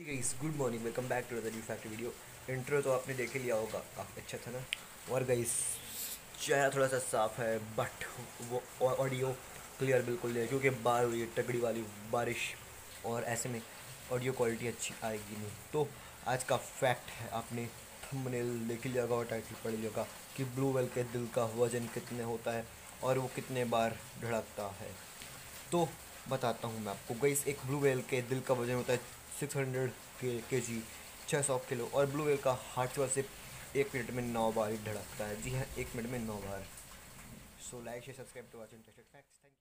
Good morning welcome back to new factory video intro तो आपने देख ही लिया होगा। काफ़ी अच्छा था ना? और गाइस चेहरा थोड़ा सा साफ़ है बट वो ऑडियो क्लियर बिल्कुल नहीं है, क्योंकि बाहर हुई है, तगड़ी वाली बारिश। और ऐसे में ऑडियो क्वालिटी अच्छी आएगी नहीं। तो आज का फैक्ट है, आपने थंबनेल देख लिया होगा और टाइटल पढ़ लिया होगा कि ब्लू वेल के दिल का वज़न कितने होता है और वो कितने बार धड़कता है। तो बताता हूँ मैं आपको। गई एक ब्लू वेल के दिल का वज़न होता है सिक्स हंड्रेड के के जी छः सौ किलो और ब्लू वेल का हार्ट सिर्फ़ एक मिनट में नौ बार ही धड़कता है। जी हाँ एक मिनट में नौ बार। So like share subscribe to watch interested facts